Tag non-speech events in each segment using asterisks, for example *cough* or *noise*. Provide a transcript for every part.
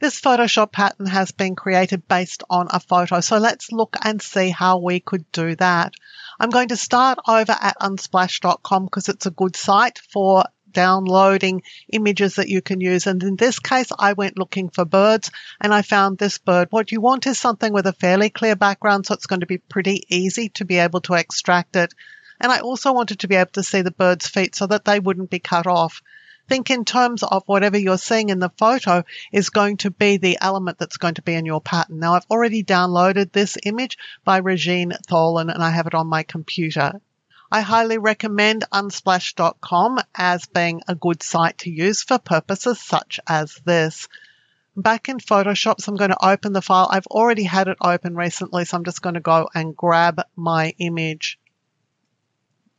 This Photoshop pattern has been created based on a photo, so let's look and see how we could do that. I'm going to start over at unsplash.com because it's a good site for downloading images that you can use. And in this case, I went looking for birds and I found this bird. What you want is something with a fairly clear background, so it's going to be pretty easy to be able to extract it. And I also wanted to be able to see the bird's feet so that they wouldn't be cut off. Think in terms of whatever you're seeing in the photo is going to be the element that's going to be in your pattern. Now, I've already downloaded this image by Regine Tholen and I have it on my computer. I highly recommend unsplash.com as being a good site to use for purposes such as this. Back in Photoshop, so I'm going to open the file. I've already had it open recently, so I'm just going to go and grab my image.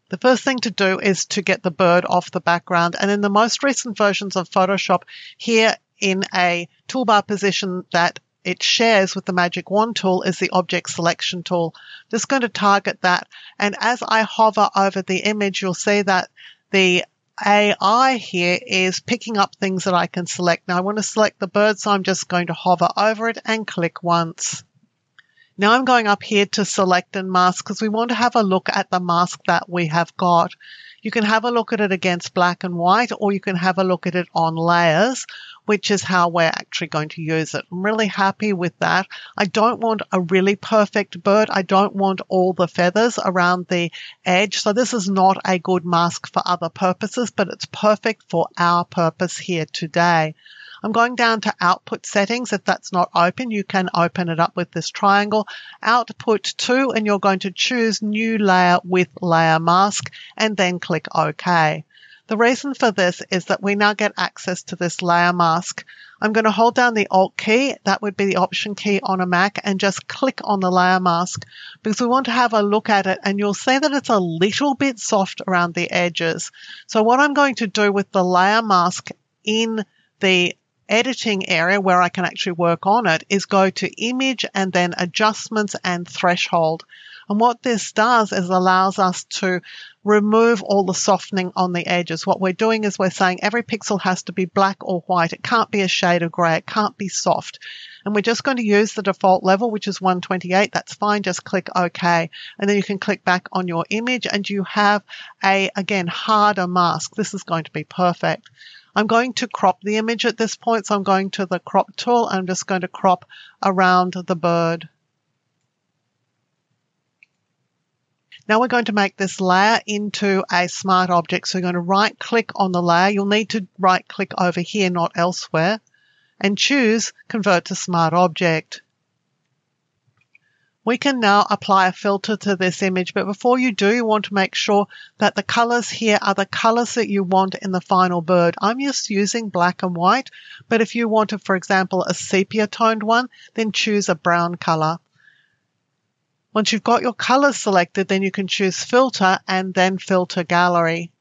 The first thing to do is to get the bird off the background. And in the most recent versions of Photoshop, here in a toolbar position that it shares with the magic wand tool is the object selection tool. Just going to target that. And as I hover over the image, you'll see that the AI here is picking up things that I can select. Now I want to select the bird, so I'm just going to hover over it and click once. Now I'm going up here to select and mask because we want to have a look at the mask that we have got. You can have a look at it against black and white or you can have a look at it on layers, which is how we're actually going to use it. I'm really happy with that. I don't want a really perfect bird. I don't want all the feathers around the edge. So this is not a good mask for other purposes, but it's perfect for our purpose here today. I'm going down to output settings. If that's not open, you can open it up with this triangle. Output to, and you're going to choose new layer with layer mask and then click OK. The reason for this is that we now get access to this layer mask. I'm going to hold down the Alt key, that would be the Option key on a Mac, and just click on the layer mask because we want to have a look at it and you'll see that it's a little bit soft around the edges. So what I'm going to do with the layer mask in the editing area where I can actually work on it is go to image and then adjustments and threshold. And what this does is allows us to remove all the softening on the edges. What we're doing is we're saying every pixel has to be black or white. It can't be a shade of gray. It can't be soft. And we're just going to use the default level, which is 128. That's fine. Just click OK. And then you can click back on your image and you have a, again, harder mask. This is going to be perfect. I'm going to crop the image at this point. So I'm going to the crop tool. I'm just going to crop around the bird. Now we're going to make this layer into a smart object. So you're going to right click on the layer. You'll need to right click over here, not elsewhere, and choose convert to smart object. We can now apply a filter to this image, but before you do, you want to make sure that the colors here are the colors that you want in the final bird. I'm just using black and white, but if you wanted, for example, a sepia toned one, then choose a brown color. Once you've got your colors selected, then you can choose filter and then filter gallery.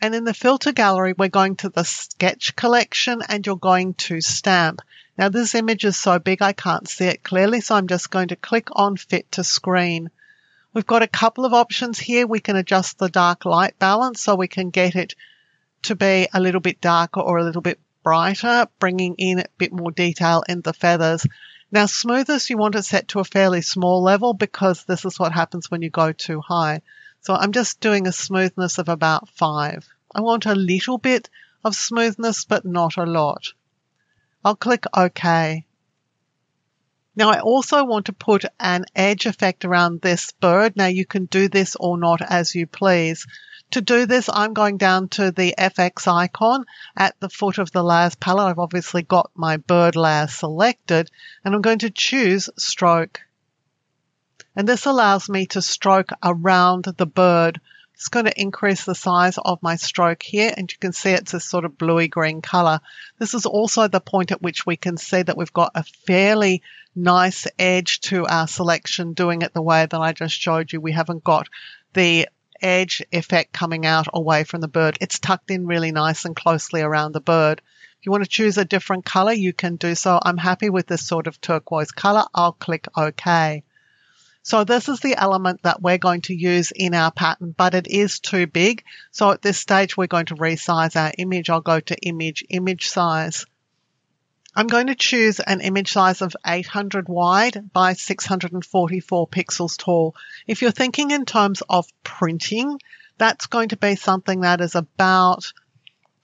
And in the filter gallery, we're going to the sketch collection and you're going to stamp. Now this image is so big I can't see it clearly, so I'm just going to click on fit to screen. We've got a couple of options here. We can adjust the dark light balance so we can get it to be a little bit darker or a little bit brighter, bringing in a bit more detail in the feathers. Now smoothness you want it set to a fairly small level because this is what happens when you go too high. So I'm just doing a smoothness of about five. I want a little bit of smoothness, but not a lot. I'll click OK. Now I also want to put an edge effect around this bird. Now you can do this or not as you please. To do this, I'm going down to the FX icon at the foot of the layers palette. I've obviously got my bird layer selected and I'm going to choose stroke. And this allows me to stroke around the bird it's going to increase the size of my stroke here and you can see it's a sort of bluey green color. This is also the point at which we can see that we've got a fairly nice edge to our selection doing it the way that I just showed you. We haven't got the edge effect coming out away from the bird. It's tucked in really nice and closely around the bird. If you want to choose a different color, you can do so. I'm happy with this sort of turquoise color. I'll click OK. So this is the element that we're going to use in our pattern, but it is too big. So at this stage, we're going to resize our image. I'll go to image, image size. I'm going to choose an image size of 800 wide by 644 pixels tall. If you're thinking in terms of printing, that's going to be something that is about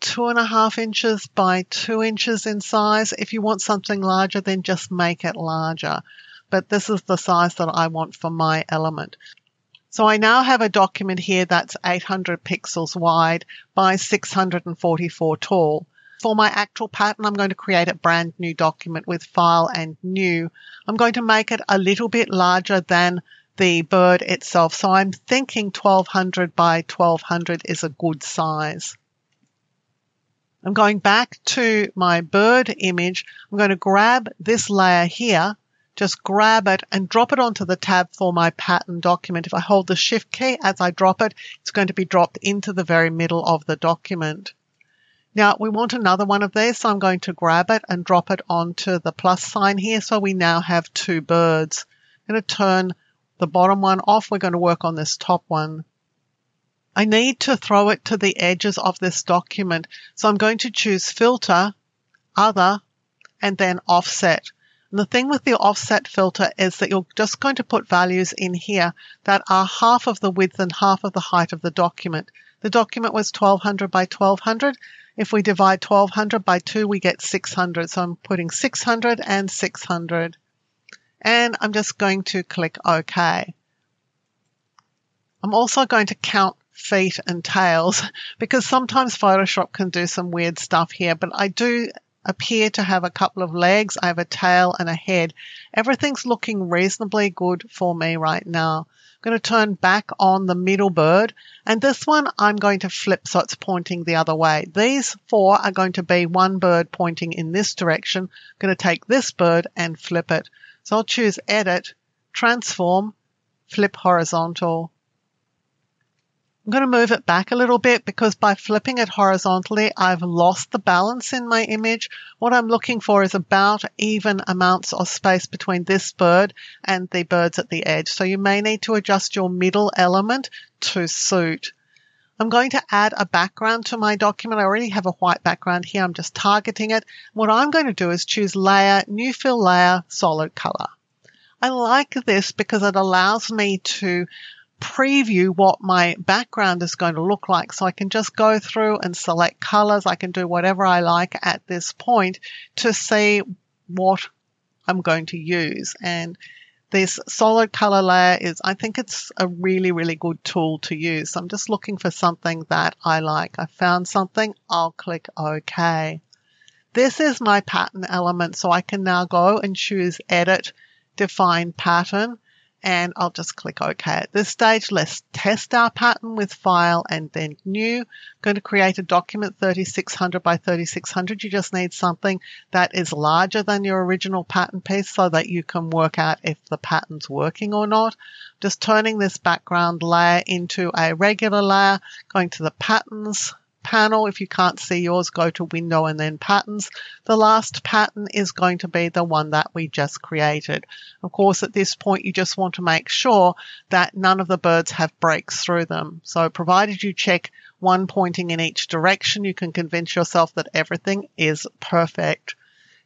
two and a half inches by two inches in size. If you want something larger, then just make it larger. But this is the size that I want for my element. So I now have a document here that's 800 pixels wide by 644 tall. For my actual pattern, I'm going to create a brand new document with file and new. I'm going to make it a little bit larger than the bird itself. So I'm thinking 1200 by 1200 is a good size. I'm going back to my bird image. I'm going to grab this layer here, just grab it and drop it onto the tab for my pattern document. If I hold the shift key as I drop it, it's going to be dropped into the very middle of the document. Now we want another one of these, so I'm going to grab it and drop it onto the plus sign here. So we now have two birds. I'm going to turn the bottom one off. We're going to work on this top one. I need to throw it to the edges of this document. So I'm going to choose filter, other, and then offset. And the thing with the offset filter is that you're just going to put values in here that are half of the width and half of the height of the document. The document was 1200 by 1200. If we divide 1200 by 2, we get 600. So I'm putting 600 and 600. And I'm just going to click OK. I'm also going to count feet and tails *laughs* because sometimes Photoshop can do some weird stuff here, but I do appear to have a couple of legs. I have a tail and a head. Everything's looking reasonably good for me right now I'm going to turn back on the middle bird. And this one I'm going to flip so it's pointing the other way. These four are going to be one bird pointing in this direction. I'm going to take this bird and flip it. So I'll choose Edit, Transform, Flip Horizontal, I'm going to move it back a little bit because by flipping it horizontally, I've lost the balance in my image. What I'm looking for is about even amounts of space between this bird and the birds at the edge. So you may need to adjust your middle element to suit. I'm going to add a background to my document. I already have a white background here. I'm just targeting it. What I'm going to do is choose layer, new fill layer, solid color. I like this because it allows me to preview what my background is going to look like. So I can just go through and select colors. I can do whatever I like at this point to see what I'm going to use. And this solid color layer is, I think it's a really, really good tool to use. So I'm just looking for something that I like. I found something. I'll click OK. This is my pattern element. So I can now go and choose edit, define pattern and I'll just click OK. At this stage, let's test our pattern with File and then New. I'm going to create a document 3600 by 3600. You just need something that is larger than your original pattern piece so that you can work out if the pattern's working or not. Just turning this background layer into a regular layer, going to the Patterns panel. If you can't see yours, go to Window and then Patterns. The last pattern is going to be the one that we just created. Of course, at this point, you just want to make sure that none of the birds have breaks through them. So provided you check one pointing in each direction, you can convince yourself that everything is perfect.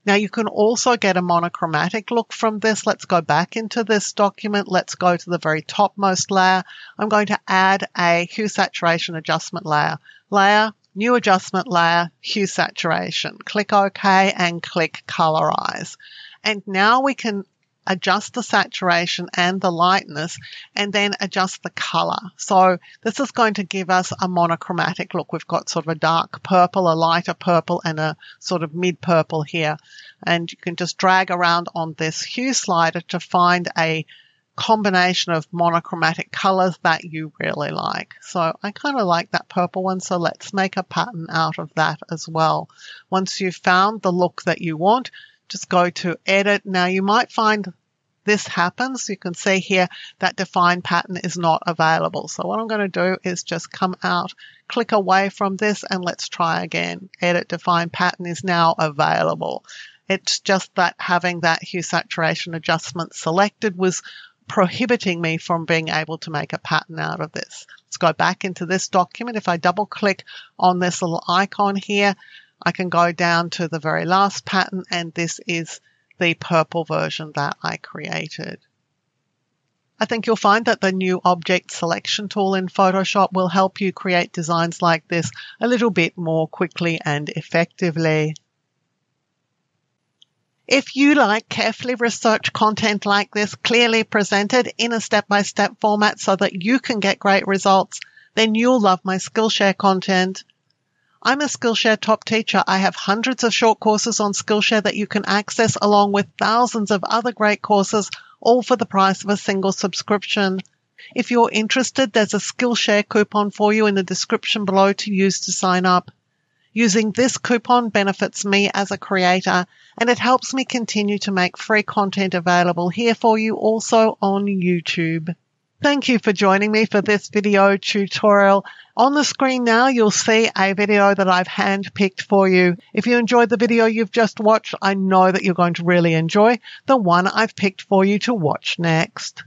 Now you can also get a monochromatic look from this. Let's go back into this document. Let's go to the very topmost layer. I'm going to add a hue saturation adjustment layer. Layer, new adjustment layer, hue saturation. Click OK and click colorize. And now we can adjust the saturation and the lightness and then adjust the color. So this is going to give us a monochromatic look. We've got sort of a dark purple, a lighter purple and a sort of mid purple here. And you can just drag around on this hue slider to find a combination of monochromatic colors that you really like. So I kind of like that purple one. So let's make a pattern out of that as well. Once you've found the look that you want, just go to edit. Now you might find this happens. You can see here that define pattern is not available. So what I'm going to do is just come out, click away from this and let's try again. Edit define pattern is now available. It's just that having that hue saturation adjustment selected was prohibiting me from being able to make a pattern out of this. Let's go back into this document. If I double click on this little icon here, I can go down to the very last pattern and this is the purple version that I created. I think you'll find that the new object selection tool in Photoshop will help you create designs like this a little bit more quickly and effectively. If you like carefully researched content like this, clearly presented in a step by step format so that you can get great results, then you'll love my Skillshare content. I'm a Skillshare top teacher. I have hundreds of short courses on Skillshare that you can access along with thousands of other great courses, all for the price of a single subscription. If you're interested, there's a Skillshare coupon for you in the description below to use to sign up. Using this coupon benefits me as a creator and it helps me continue to make free content available here for you also on YouTube. Thank you for joining me for this video tutorial. On the screen now, you'll see a video that I've handpicked for you. If you enjoyed the video you've just watched, I know that you're going to really enjoy the one I've picked for you to watch next.